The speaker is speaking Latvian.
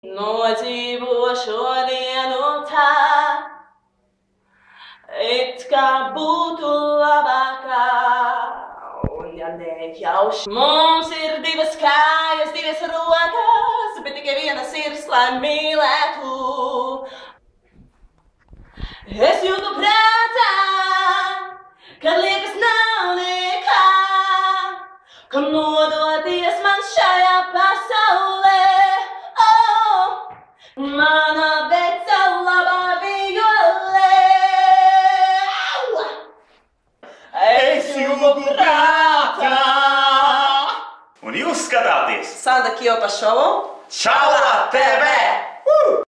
Nodzīvo šodienu tā, it kā būtu labākā. Un ja nejauši mums ir divas kājas, divas rokas, bet tikai viena sirds, lai mīlētu. Es jūtu prātā, kad liekas nav nekā, kam nodoties man šajā pasaulē. On you got out this. Sada Kio tebe! Uh!